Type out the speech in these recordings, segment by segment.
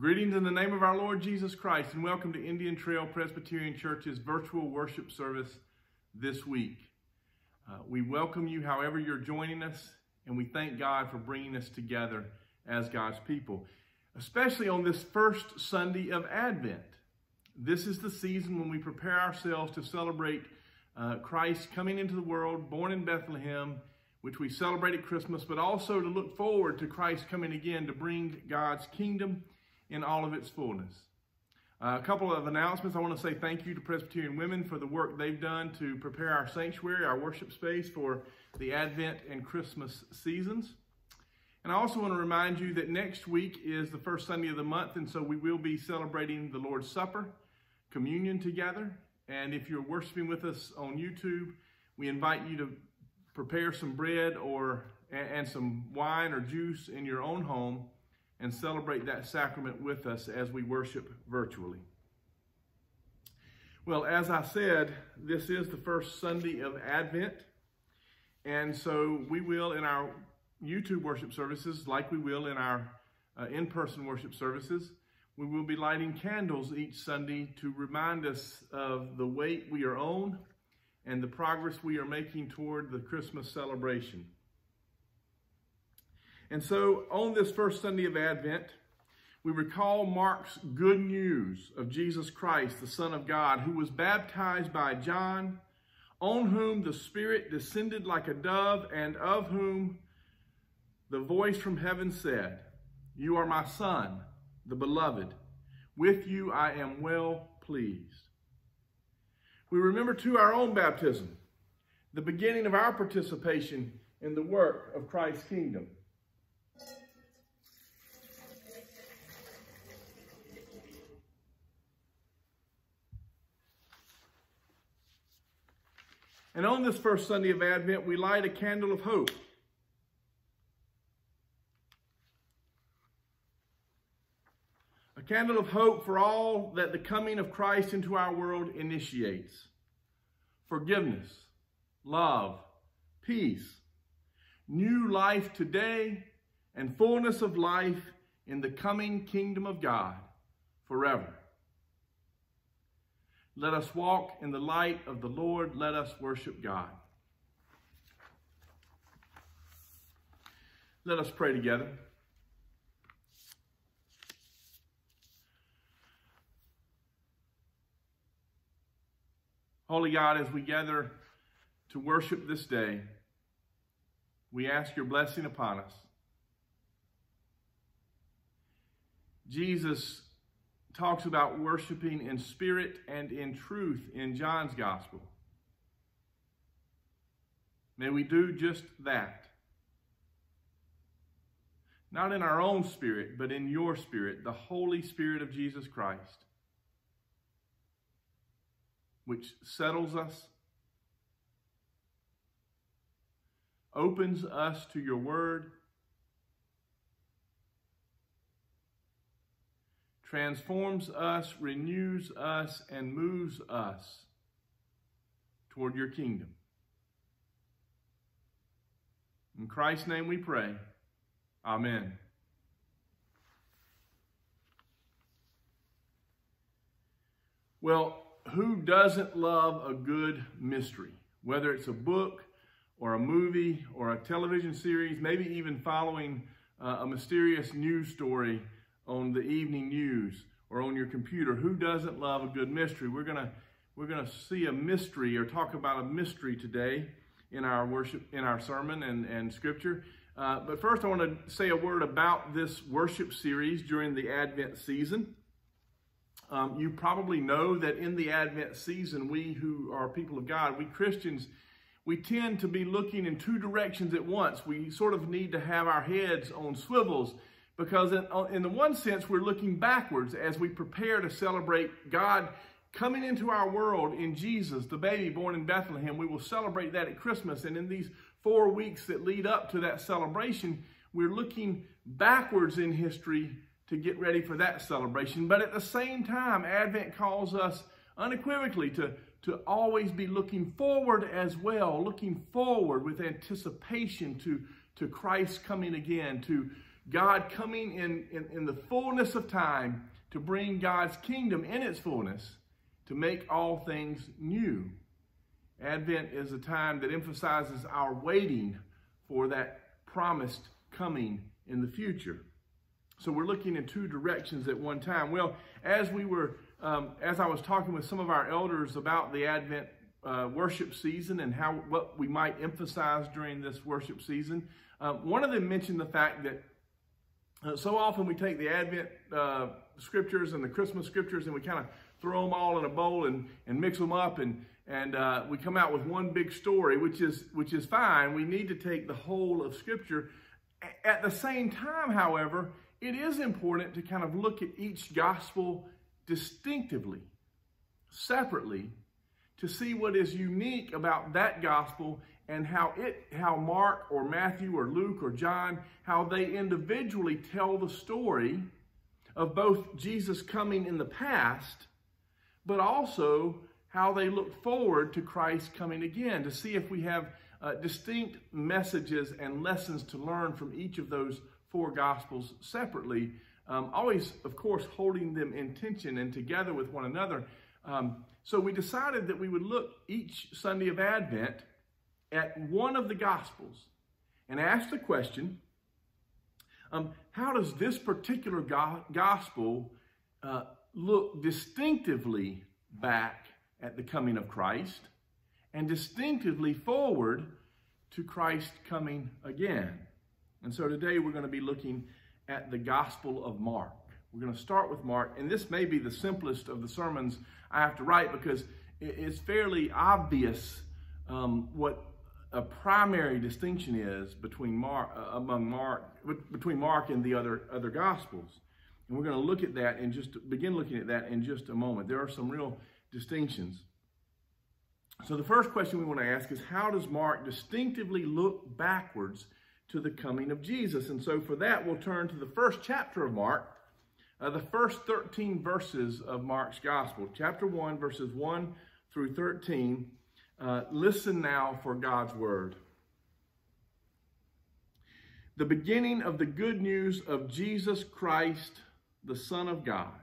Greetings in the name of our Lord Jesus Christ and welcome to Indian Trail Presbyterian Church's virtual worship service this week. Uh, we welcome you however you're joining us and we thank God for bringing us together as God's people, especially on this first Sunday of Advent. This is the season when we prepare ourselves to celebrate uh, Christ coming into the world, born in Bethlehem, which we celebrate at Christmas, but also to look forward to Christ coming again to bring God's kingdom in all of its fullness. Uh, a couple of announcements. I want to say thank you to Presbyterian Women for the work they've done to prepare our sanctuary, our worship space for the Advent and Christmas seasons. And I also want to remind you that next week is the first Sunday of the month, and so we will be celebrating the Lord's Supper, communion together. And if you're worshiping with us on YouTube, we invite you to prepare some bread or and some wine or juice in your own home and celebrate that sacrament with us as we worship virtually. Well, as I said, this is the first Sunday of Advent. And so we will, in our YouTube worship services, like we will in our uh, in person worship services, we will be lighting candles each Sunday to remind us of the weight we are on and the progress we are making toward the Christmas celebration. And so on this first Sunday of Advent, we recall Mark's good news of Jesus Christ, the Son of God, who was baptized by John, on whom the Spirit descended like a dove, and of whom the voice from heaven said, You are my Son, the beloved. With you I am well pleased. We remember too our own baptism, the beginning of our participation in the work of Christ's kingdom. And on this first Sunday of Advent, we light a candle of hope. A candle of hope for all that the coming of Christ into our world initiates. Forgiveness, love, peace, new life today, and fullness of life in the coming kingdom of God forever. Let us walk in the light of the Lord. Let us worship God. Let us pray together. Holy God, as we gather to worship this day, we ask your blessing upon us. Jesus talks about worshiping in spirit and in truth in John's gospel. May we do just that. Not in our own spirit, but in your spirit, the Holy Spirit of Jesus Christ, which settles us, opens us to your word, transforms us, renews us, and moves us toward your kingdom. In Christ's name we pray. Amen. Well, who doesn't love a good mystery? Whether it's a book or a movie or a television series, maybe even following uh, a mysterious news story on the evening news or on your computer. Who doesn't love a good mystery? We're to we're to see a mystery or talk about a mystery today in our worship in our sermon and and scripture. Uh, but first, I want to say a word about this worship series during the Advent season. Um, you probably know that in the Advent season, we who are people of God, we Christians, we tend to be looking in two directions at once. We sort of need to have our heads on swivels because in, uh, in the one sense, we're looking backwards as we prepare to celebrate God coming into our world in Jesus, the baby born in Bethlehem. We will celebrate that at Christmas. And in these four weeks that lead up to that celebration, we're looking backwards in history to get ready for that celebration. But at the same time, Advent calls us unequivocally to, to always be looking forward as well, looking forward with anticipation to, to Christ coming again, to God coming in, in, in the fullness of time to bring God's kingdom in its fullness to make all things new. Advent is a time that emphasizes our waiting for that promised coming in the future. So we're looking in two directions at one time. Well, as we were, um, as I was talking with some of our elders about the Advent uh, worship season and how what we might emphasize during this worship season, uh, one of them mentioned the fact that uh, so often we take the Advent uh, scriptures and the Christmas scriptures and we kind of throw them all in a bowl and, and mix them up and, and uh, we come out with one big story, which is, which is fine. We need to take the whole of Scripture. At the same time, however, it is important to kind of look at each gospel distinctively, separately, to see what is unique about that gospel and how it how Mark or Matthew or Luke or John how they individually tell the story of both Jesus coming in the past but also how they look forward to Christ coming again, to see if we have uh, distinct messages and lessons to learn from each of those four Gospels separately. Um, always, of course, holding them in tension and together with one another. Um, so we decided that we would look each Sunday of Advent at one of the Gospels and ask the question um, how does this particular go gospel uh, look distinctively back at the coming of Christ and distinctively forward to Christ coming again. And so today we're going to be looking at the Gospel of Mark. We're going to start with Mark, and this may be the simplest of the sermons I have to write because it's fairly obvious um, what a primary distinction is between Mark, uh, among Mark, between Mark and the other other Gospels. And we're going to look at that and just begin looking at that in just a moment. There are some real distinctions. So the first question we want to ask is how does Mark distinctively look backwards to the coming of Jesus? And so for that, we'll turn to the first chapter of Mark, uh, the first 13 verses of Mark's gospel, chapter 1, verses 1 through 13. Uh, listen now for God's word. The beginning of the good news of Jesus Christ, the Son of God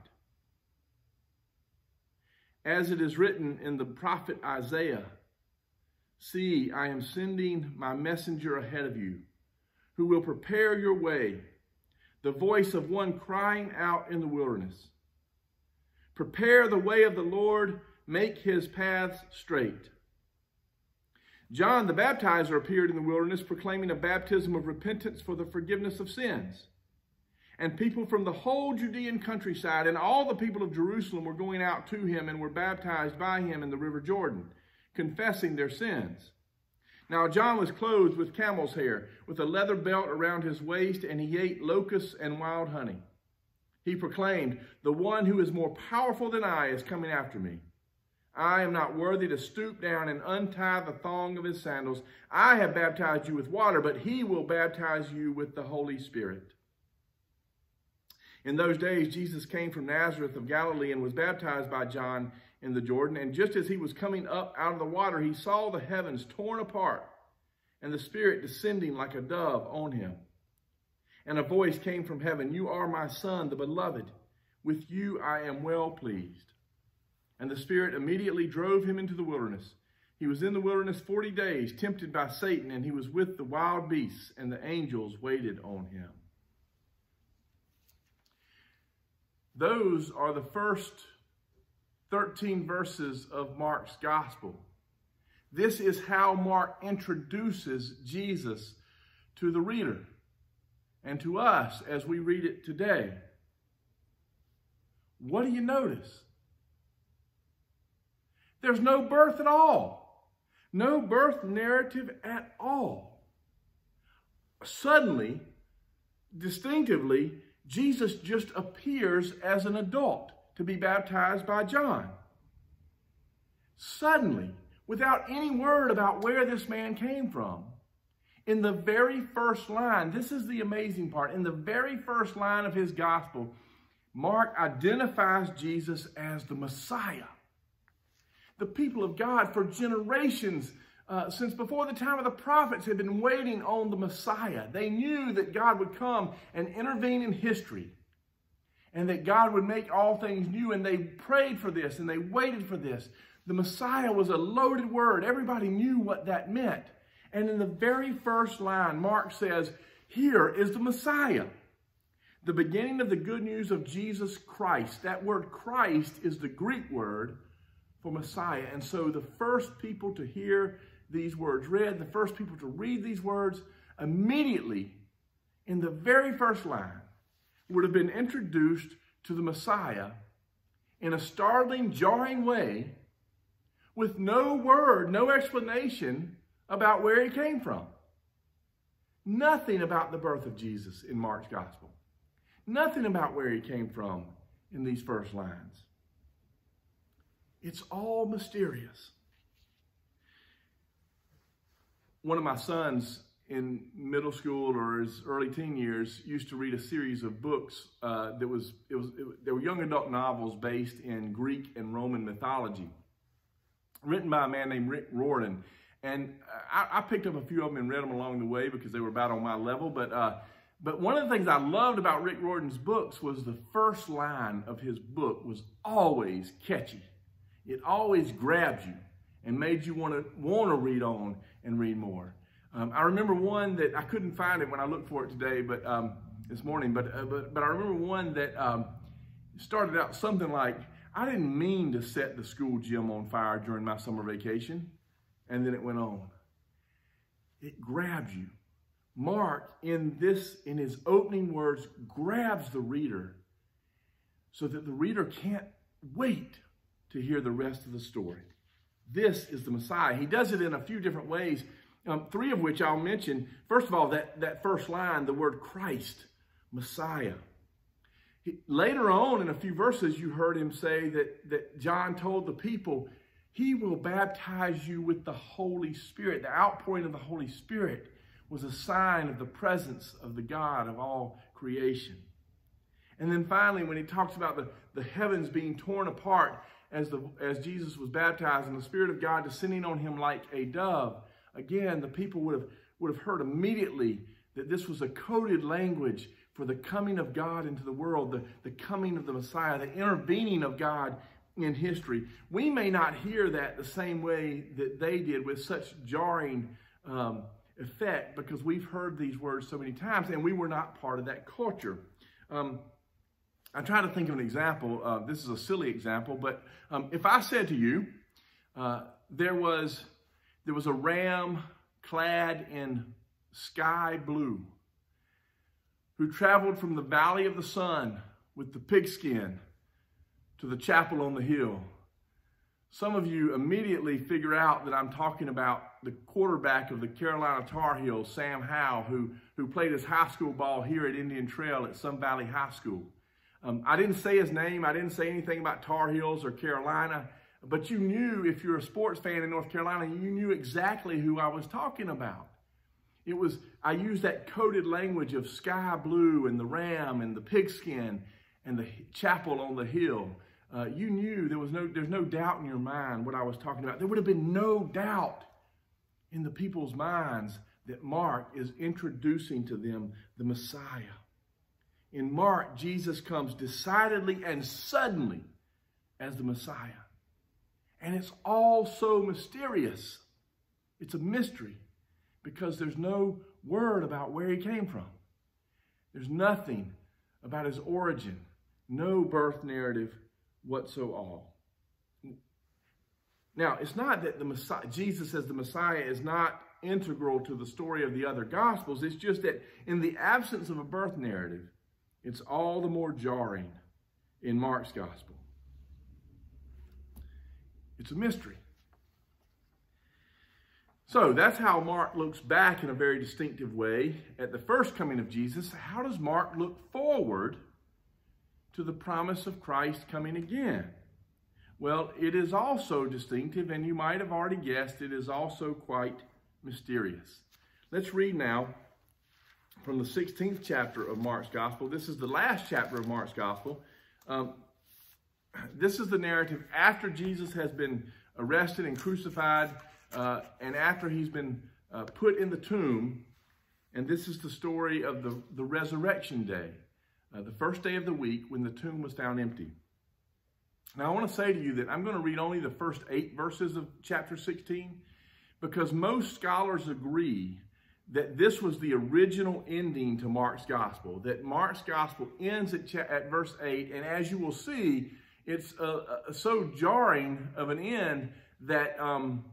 as it is written in the prophet Isaiah, See, I am sending my messenger ahead of you, who will prepare your way, the voice of one crying out in the wilderness. Prepare the way of the Lord, make his paths straight. John the baptizer appeared in the wilderness proclaiming a baptism of repentance for the forgiveness of sins and people from the whole Judean countryside and all the people of Jerusalem were going out to him and were baptized by him in the river Jordan, confessing their sins. Now John was clothed with camel's hair, with a leather belt around his waist, and he ate locusts and wild honey. He proclaimed, The one who is more powerful than I is coming after me. I am not worthy to stoop down and untie the thong of his sandals. I have baptized you with water, but he will baptize you with the Holy Spirit. In those days, Jesus came from Nazareth of Galilee and was baptized by John in the Jordan. And just as he was coming up out of the water, he saw the heavens torn apart and the Spirit descending like a dove on him. And a voice came from heaven, You are my Son, the beloved. With you I am well pleased. And the Spirit immediately drove him into the wilderness. He was in the wilderness 40 days, tempted by Satan, and he was with the wild beasts, and the angels waited on him. Those are the first 13 verses of Mark's gospel. This is how Mark introduces Jesus to the reader and to us as we read it today. What do you notice? There's no birth at all. No birth narrative at all. Suddenly, distinctively, Jesus just appears as an adult to be baptized by John. Suddenly, without any word about where this man came from, in the very first line, this is the amazing part, in the very first line of his gospel, Mark identifies Jesus as the Messiah. The people of God for generations uh, since before the time of the prophets, had been waiting on the Messiah. They knew that God would come and intervene in history and that God would make all things new. And they prayed for this and they waited for this. The Messiah was a loaded word. Everybody knew what that meant. And in the very first line, Mark says, Here is the Messiah. The beginning of the good news of Jesus Christ. That word Christ is the Greek word for Messiah. And so the first people to hear these words read, the first people to read these words, immediately in the very first line would have been introduced to the Messiah in a startling, jarring way with no word, no explanation about where he came from. Nothing about the birth of Jesus in Mark's gospel. Nothing about where he came from in these first lines. It's all mysterious one of my sons in middle school or his early teen years used to read a series of books uh, that was it was it, they were young adult novels based in Greek and Roman mythology, written by a man named Rick Riordan. And I, I, picked up a few of them and read them along the way because they were about on my level. But uh, but one of the things I loved about Rick Riordan's books was the first line of his book was always catchy. It always grabbed you and made you want to want to read on and read more. Um, I remember one that I couldn't find it when I looked for it today, but um, this morning. But, uh, but but I remember one that um, started out something like, "I didn't mean to set the school gym on fire during my summer vacation," and then it went on. It grabs you. Mark in this in his opening words grabs the reader so that the reader can't wait to hear the rest of the story. This is the Messiah. He does it in a few different ways, um, three of which I'll mention. First of all, that, that first line, the word Christ, Messiah. He, later on in a few verses, you heard him say that, that John told the people, He will baptize you with the Holy Spirit. The outpouring of the Holy Spirit was a sign of the presence of the God of all creation. And then finally, when he talks about the, the heavens being torn apart, as, the, as Jesus was baptized and the Spirit of God descending on him like a dove, again, the people would have, would have heard immediately that this was a coded language for the coming of God into the world, the, the coming of the Messiah, the intervening of God in history. We may not hear that the same way that they did with such jarring um, effect because we've heard these words so many times and we were not part of that culture. Um, I'm trying to think of an example. Uh, this is a silly example, but um, if I said to you, uh, there was there was a ram clad in sky blue who traveled from the valley of the sun with the pigskin to the chapel on the hill. Some of you immediately figure out that I'm talking about the quarterback of the Carolina Tar Heels, Sam Howell, who, who played his high school ball here at Indian Trail at Sun Valley High School. Um, I didn't say his name. I didn't say anything about Tar Heels or Carolina. But you knew, if you're a sports fan in North Carolina, you knew exactly who I was talking about. It was, I used that coded language of sky blue and the ram and the pigskin and the chapel on the hill. Uh, you knew there was no, there's no doubt in your mind what I was talking about. There would have been no doubt in the people's minds that Mark is introducing to them the Messiah. In Mark, Jesus comes decidedly and suddenly as the Messiah. And it's all so mysterious. It's a mystery because there's no word about where he came from. There's nothing about his origin, no birth narrative whatsoever. Now, it's not that the Messiah, Jesus as the Messiah is not integral to the story of the other Gospels. It's just that in the absence of a birth narrative, it's all the more jarring in Mark's gospel. It's a mystery. So that's how Mark looks back in a very distinctive way at the first coming of Jesus. How does Mark look forward to the promise of Christ coming again? Well, it is also distinctive, and you might have already guessed, it is also quite mysterious. Let's read now from the 16th chapter of Mark's Gospel. This is the last chapter of Mark's Gospel. Um, this is the narrative after Jesus has been arrested and crucified. uh, and after he's been uh, put in the tomb, and this is the story of the, the resurrection day, uh, the first day of the week when the tomb was found empty. Now, I want to say to you that I'm going to read only the first eight verses of chapter 16 because most scholars agree that this was the original ending to Mark's gospel, that Mark's gospel ends at, at verse 8, and as you will see, it's uh, uh, so jarring of an end that, um,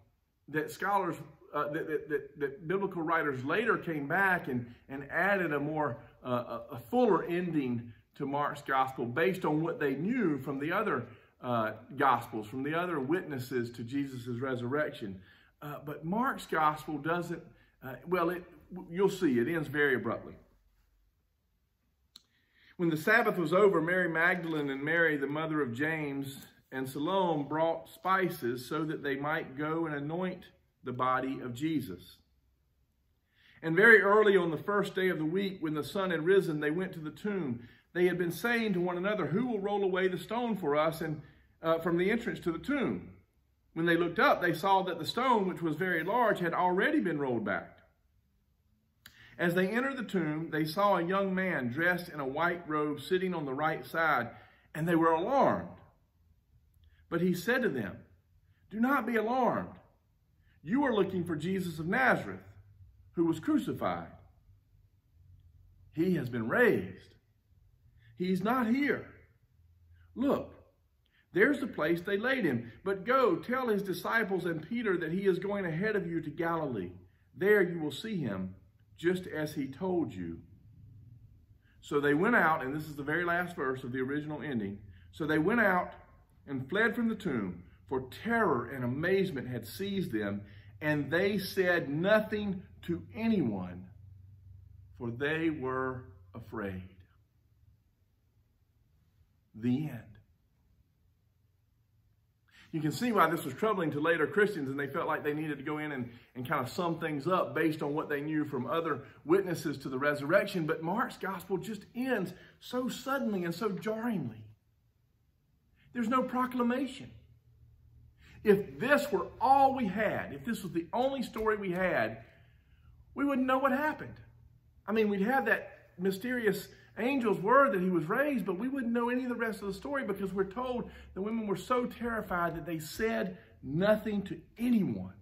that scholars, uh, that, that, that, that, biblical writers later came back and, and added a more, uh, a fuller ending to Mark's gospel based on what they knew from the other gospels, from the other witnesses to Jesus' resurrection. But Mark's gospel doesn't, uh, well, it, you'll see, it ends very abruptly. When the Sabbath was over, Mary Magdalene and Mary, the mother of James, and Salome brought spices so that they might go and anoint the body of Jesus. And very early on the first day of the week, when the sun had risen, they went to the tomb. They had been saying to one another, Who will roll away the stone for us and uh, from the entrance to the tomb? When they looked up, they saw that the stone, which was very large, had already been rolled back. As they entered the tomb, they saw a young man dressed in a white robe sitting on the right side, and they were alarmed. But he said to them, Do not be alarmed. You are looking for Jesus of Nazareth, who was crucified. He has been raised. He's not here. Look, there's the place they laid him. But go, tell his disciples and Peter that he is going ahead of you to Galilee. There you will see him, just as he told you. So they went out, and this is the very last verse of the original ending. So they went out and fled from the tomb, for terror and amazement had seized them, and they said nothing to anyone, for they were afraid. The end. You can see why this was troubling to later Christians, and they felt like they needed to go in and, and kind of sum things up based on what they knew from other witnesses to the resurrection. But Mark's gospel just ends so suddenly and so jarringly. There's no proclamation. If this were all we had, if this was the only story we had, we wouldn't know what happened. I mean, we'd have that mysterious angel's word that he was raised, but we wouldn't know any of the rest of the story because we're told the women were so terrified that they said nothing to anyone.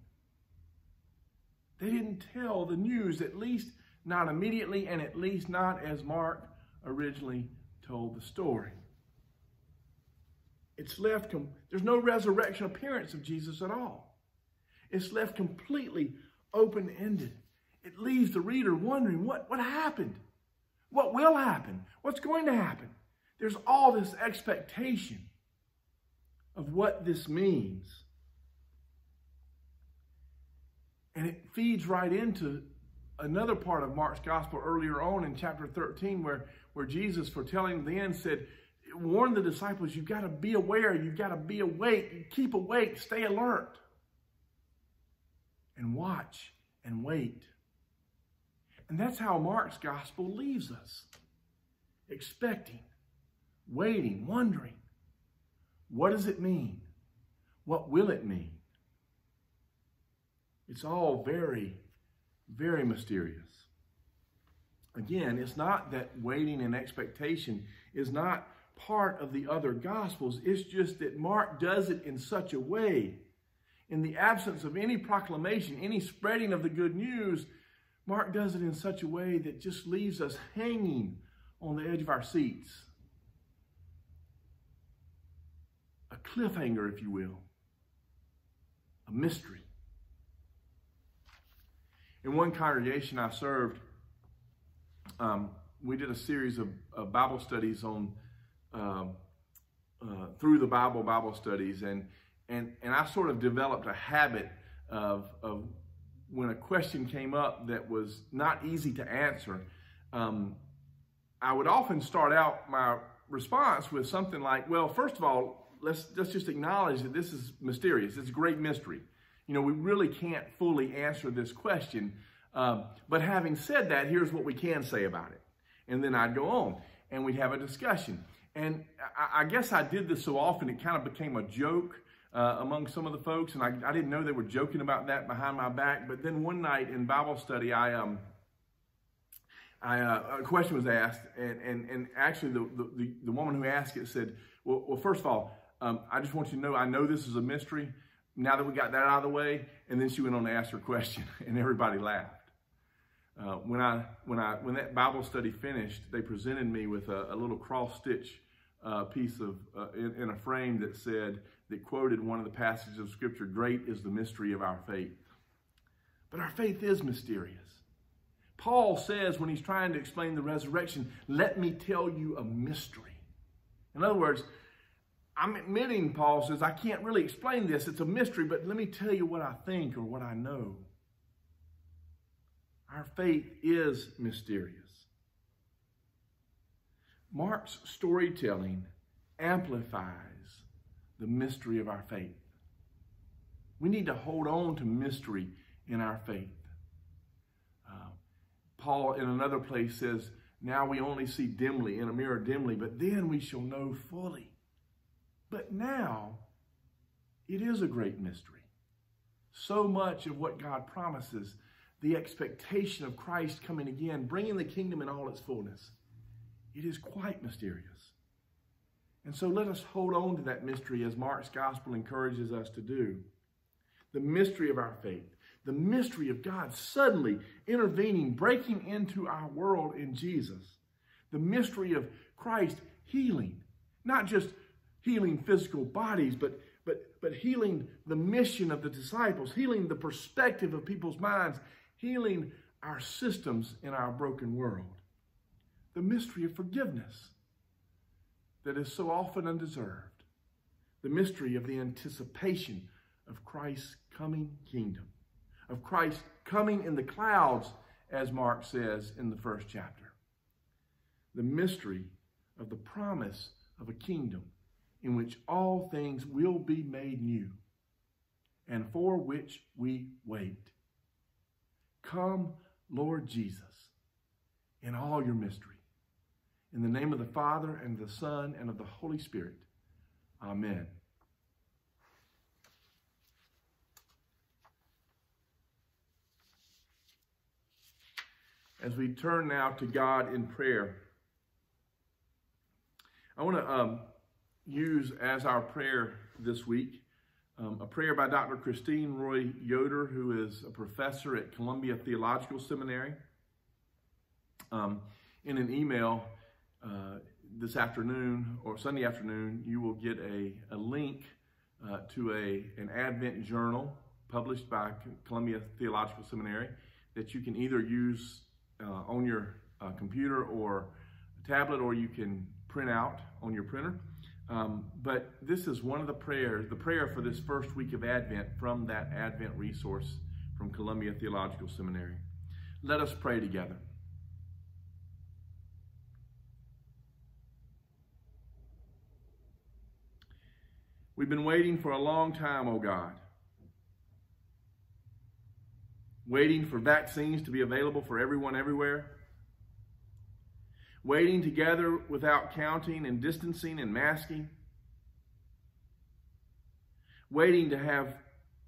They didn't tell the news, at least not immediately, and at least not as Mark originally told the story. It's left, there's no resurrection appearance of Jesus at all. It's left completely open ended. It leaves the reader wondering what, what happened? What will happen, what's going to happen. There's all this expectation of what this means. And it feeds right into another part of Mark's gospel earlier on in chapter 13 where, where Jesus, foretelling the end, said, warn the disciples, you've got to be aware, you've got to be awake, keep awake, stay alert, and watch and wait. And that's how Mark's gospel leaves us expecting, waiting, wondering. What does it mean? What will it mean? It's all very, very mysterious. Again, it's not that waiting and expectation is not part of the other gospels. It's just that Mark does it in such a way, in the absence of any proclamation, any spreading of the good news, Mark does it in such a way that just leaves us hanging on the edge of our seats. A cliffhanger, if you will, a mystery. In one congregation I served, um, we did a series of, of Bible studies on uh, uh, through the Bible Bible studies, and and and I sort of developed a habit of of when a question came up that was not easy to answer, um, I would often start out my response with something like, well, first of all, let's, let's just acknowledge that this is mysterious. It's a great mystery. You know, we really can't fully answer this question. Um, but having said that, here's what we can say about it. And then I'd go on and we'd have a discussion. And I, I guess I did this so often, it kind of became a joke uh, among some of the folks, and I, I, didn't know they were joking about that behind my back. But then one night in Bible study, I um, I, uh, a question was asked, and and, and actually the, the, the woman who asked it said, well, well first of all, um, I just want you to know I know this is a mystery. Now that we got that out of the way, and then she went on to ask her question, and everybody laughed. Uh, when I when I when that Bible study finished, they presented me with a, a little cross stitch uh, piece of uh, in, in, a frame that said that quoted one of the passages of Scripture. Great is the mystery of our faith, but our faith is mysterious. Paul says when he's trying to explain the resurrection, "Let me tell you a mystery." In other words, I'm admitting, Paul says, I can't really explain this. It's a mystery, but let me tell you what I think or what I know. Our faith is mysterious. Mark's storytelling amplifies the mystery of our faith. We need to hold on to mystery in our faith. Uh, Paul, in another place, says, Now we only see dimly, in a mirror dimly, but then we shall know fully. But now, it is a great mystery. So much of what God promises the expectation of Christ coming again, bringing the kingdom in all its fullness. It is quite mysterious. And so let us hold on to that mystery as Mark's gospel encourages us to do. The mystery of our faith, the mystery of God suddenly intervening, breaking into our world in Jesus, the mystery of Christ healing, not just healing physical bodies, but, but, but healing the mission of the disciples, healing the perspective of people's minds, healing our systems in our broken world. The mystery of forgiveness that is so often undeserved. The mystery of the anticipation of Christ's coming kingdom, of Christ coming in the clouds, as Mark says in the first chapter. The mystery of the promise of a kingdom in which all things will be made new and for which we wait. Come, Lord Jesus, in all your mystery. In the name of the Father, and the Son, and of the Holy Spirit. Amen. As we turn now to God in prayer, I want to um, use as our prayer this week um, a prayer by Dr. Christine Roy Yoder, who is a professor at Columbia Theological Seminary. Um, in an email uh, this afternoon or Sunday afternoon, you will get a, a link uh, to a, an Advent journal published by Columbia Theological Seminary that you can either use uh, on your uh, computer or tablet or you can print out on your printer. Um, but this is one of the prayers, the prayer for this first week of Advent from that Advent resource from Columbia Theological Seminary. Let us pray together. We've been waiting for a long time, oh God. Waiting for vaccines to be available for everyone everywhere waiting together without counting and distancing and masking, waiting to have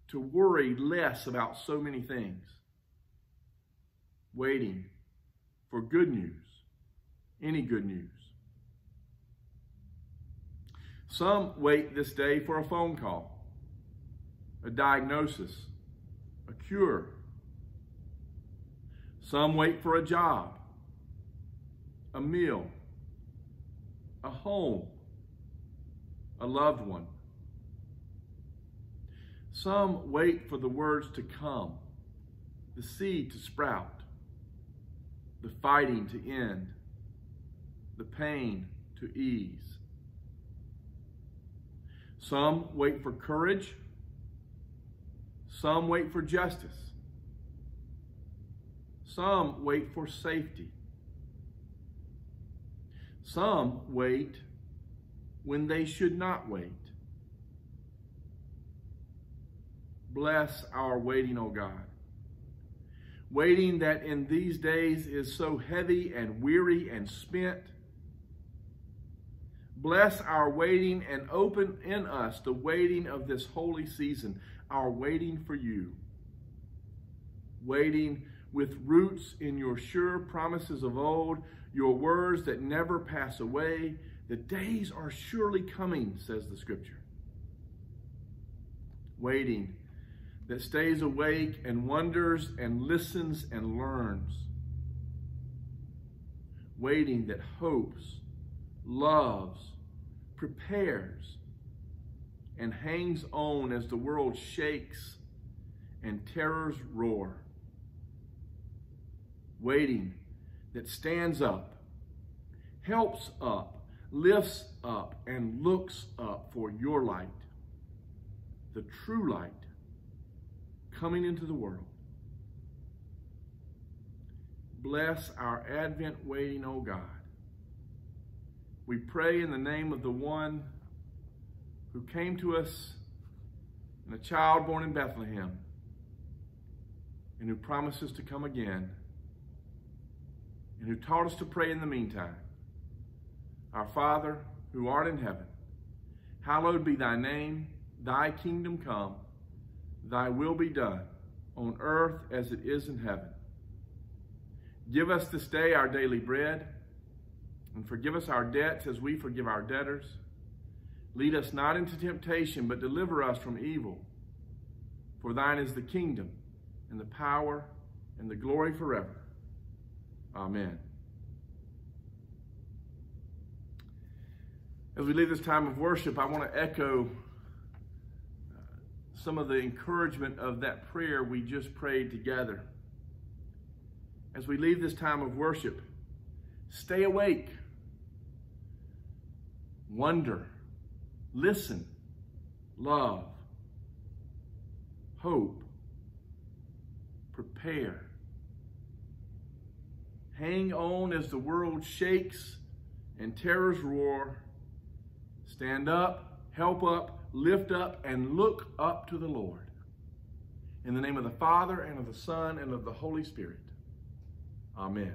to worry less about so many things, waiting for good news, any good news. Some wait this day for a phone call, a diagnosis, a cure. Some wait for a job a meal, a home, a loved one. Some wait for the words to come, the seed to sprout, the fighting to end, the pain to ease. Some wait for courage. Some wait for justice. Some wait for safety. Some wait when they should not wait. Bless our waiting, O God. Waiting that in these days is so heavy and weary and spent. Bless our waiting and open in us the waiting of this holy season, our waiting for you. Waiting with roots in your sure promises of old, your words that never pass away. The days are surely coming, says the scripture. Waiting that stays awake and wonders and listens and learns. Waiting that hopes, loves, prepares, and hangs on as the world shakes and terrors roar. Waiting that stands up, helps up, lifts up, and looks up for your light, the true light coming into the world. Bless our Advent waiting, O God. We pray in the name of the one who came to us in a child born in Bethlehem and who promises to come again and who taught us to pray in the meantime. Our Father, who art in heaven, hallowed be thy name, thy kingdom come, thy will be done on earth as it is in heaven. Give us this day our daily bread, and forgive us our debts as we forgive our debtors. Lead us not into temptation, but deliver us from evil. For thine is the kingdom, and the power, and the glory forever. Amen. As we leave this time of worship, I want to echo uh, some of the encouragement of that prayer we just prayed together. As we leave this time of worship, stay awake, wonder, listen, love, hope, prepare Hang on as the world shakes and terrors roar. Stand up, help up, lift up, and look up to the Lord. In the name of the Father, and of the Son, and of the Holy Spirit. Amen.